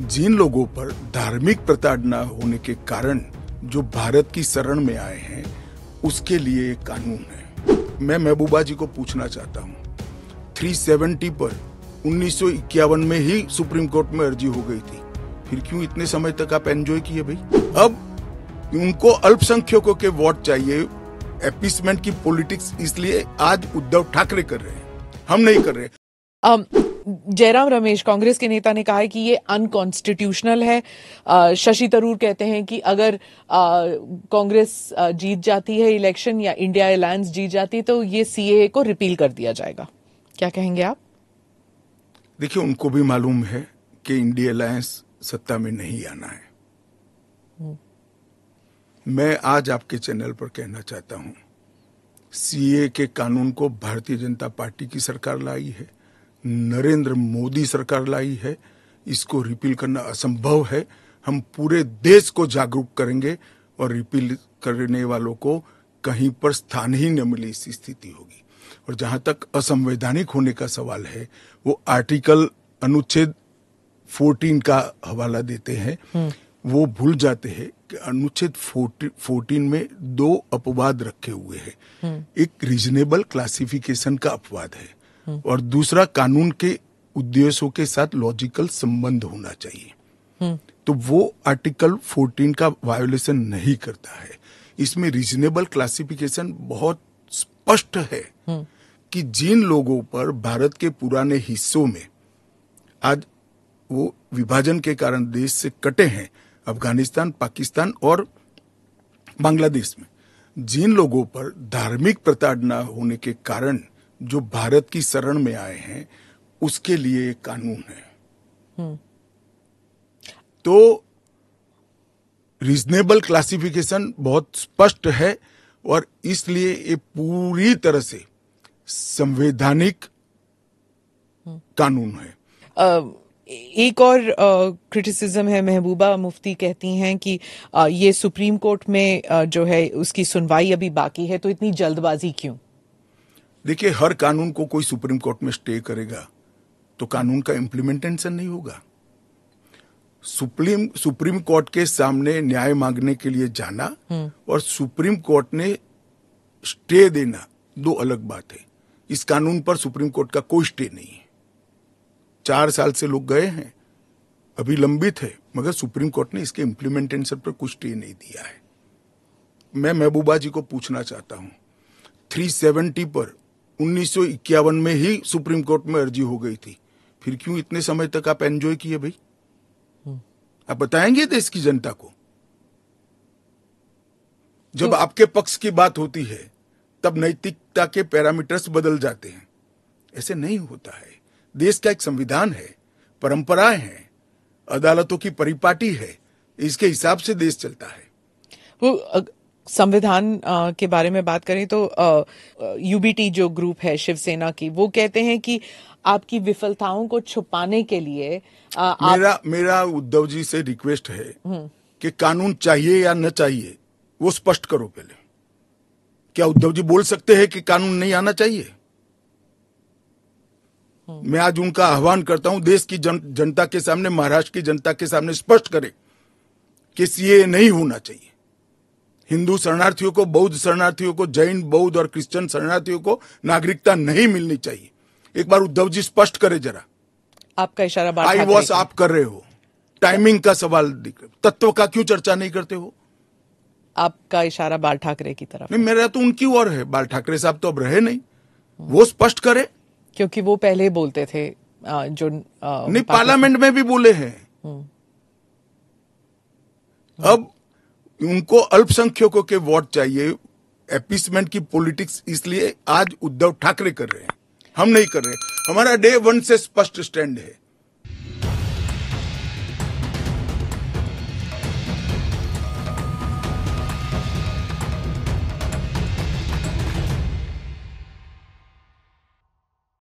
जिन लोगों पर धार्मिक प्रताड़ना होने के कारण जो भारत की शरण में आए हैं उसके लिए एक कानून है। मैं महबूबा जी को पूछना चाहता हूँ। 370 पर उन्नीस सौ इक्यावन में ही सुप्रीम कोर्ट में अर्जी हो गई थी। फिर क्यों इतने समय तक आप एंजॉय किए भाई? अब उनको अल्पसंख्यकों के वोट चाहिए। एपिसमेंट की पॉलिटिक्स इसलिए आज उद्धव ठाकरे कर रहे हैं। हम नहीं कर रहे। um, जयराम रमेश कांग्रेस के नेता ने कहा है कि ये अनकॉन्स्टिट्यूशनल है। शशि तरूर कहते हैं कि अगर कांग्रेस जीत जाती है इलेक्शन या इंडिया अलायंस जीत जाती है तो ये सीए को रिपील कर दिया जाएगा। क्या कहेंगे आप? देखिए उनको भी मालूम है कि इंडिया अलायंस सत्ता में नहीं आना है। हम्म। मैं आज आपके चैनल पर कहना चाहता हूँ सीए के कानून को भारतीय जनता पार्टी की सरकार लाई है। नरेंद्र मोदी सरकार लाई है इसको रिपील करना असंभव है। हम पूरे देश को जागरूक करेंगे और रिपील करने वालों को कहीं पर स्थान ही न मिले इस स्थिति होगी। और जहाँ तक असंवैधानिक होने का सवाल है वो आर्टिकल अनुच्छेद 14 का हवाला देते हैं। हम्म। वो भूल जाते हैं कि अनुच्छेद 14 में दो अपवाद रखे हुए हैं। हम्म। एक रीजनेबल क्लासिफिकेशन का अपवाद है। और दूसरा कानून के उद्देश्यों के साथ लॉजिकल संबंध होना चाहिए। तो वो आर्टिकल 14 का वायोलेशन नहीं करता है। इसमें रीजनेबल क्लासिफिकेशन बहुत स्पष्ट है कि जिन लोगों पर भारत के पुराने हिस्सों में आज वो विभाजन के कारण देश से कटे हैं अफ़गानिस्तान पाकिस्तान और बांग्लादेश में जिन लोगों पर धार्मिक प्रताड़ना होने के कारण जो भारत की शरण में आए हैं उसके लिए एक कानून है हम्म। तो रीजनेबल क्लासिफिकेशन बहुत स्पष्ट है और इसलिए ये पूरी तरह से संवैधानिक हम्म। कानून है एक और क्रिटिसिज्म है महबूबा मुफ्ती कहती हैं कि आ, ये सुप्रीम कोर्ट में आ, जो है उसकी सुनवाई अभी बाकी है तो इतनी जल्दबाजी क्यों देखिए हर कानून को कोई सुप्रीम कोर्ट में स्टे करेगा तो कानून का इम्प्लीमेंटेशन नहीं होगा। सुप्रीम सुप्रीम कोर्ट के सामने न्याय मांगने के लिए जाना हम्म। और सुप्रीम कोर्ट ने स्टे देना दो अलग बात है। इस कानून पर सुप्रीम कोर्ट का कोई स्टे नहीं है। चार साल से लोग गए हैं अभी लंबित है मगर सुप्रीम कोर्ट ने इसके इम्प्लीमेंटेशन पर कुछ स्टे नहीं दिया है। मैं महबूबा जी को पूछना चाहता हूँ। 370 पर उन्नीस में ही सुप्रीम कोर्ट में अर्जी हो गई थी। फिर क्यों इतने समय तक आप एंजॉय किए भाई? आप बताएँगे देश की जनता को? जब तो, आपके पक्ष की बात होती है तब नैतिकता के पैरामीटर्स बदल जाते हैं। ऐसे नहीं होता है। देश का एक संविधान है परंपराएँ हैं अदालतों की परिपाटी है इसके हिसाब से देश चलता है। वो संविधान के बारे में बात करें तो यूबीटी जो ग्रुप है शिवसेना की वो कहते हैं कि आपकी विफलताओं को छुपाने के लिए आ, मेरा आप... मेरा उद्धव जी से रिक्वेस्ट है हम्म। कि कानून चाहिए या न चाहिए वो स्पष्ट करो पहले क्या उद्धव जी बोल सकते हैं कि कानून नहीं आना चाहिए हम्म। मैं आज उनका आह्वान करता हूँ देश की जन, जनता के सामने महाराष्ट्र की जनता के सामने स्पष्ट करे कि सीए नहीं होना चाहिए हिंदू शरणार्थियों को बौद्ध शरणार्थियों को जैन बौद्ध और क्रिश्चियन शरणार्थियों को नागरिकता नहीं मिलनी चाहिए। एक बार उद्धव जी स्पष्ट करे जरा। आपका इशारा आई वॉस आप कर रहे हो। टाइमिंग का सवाल तत्व का क्यों चर्चा नहीं करते हो? आपका इशारा बाल ठाकरे की तरफ़। नहीं मेरा तो उनकी ओर है। बाल ठाकरे साहब तो अब रहे नहीं। वो स्पष्ट करे। क्योंकि वो पहले बोलते थे जो नहीं पार्लियामेंट में भी बोले हैं। हम्म। अब उनको अल्पसंख्यकों के वोट चाहिए। एपिसमेंट की पॉलिटिक्स इसलिए आज उद्धव ठाकरे कर रहे हैं। हम नहीं कर रहे। हमारा डे वन से स्पष्ट स्टैंड है।